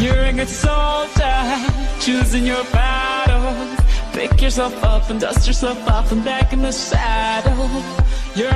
You're a good soldier, choosing your battles. Pick yourself up and dust yourself off and back in the saddle. You're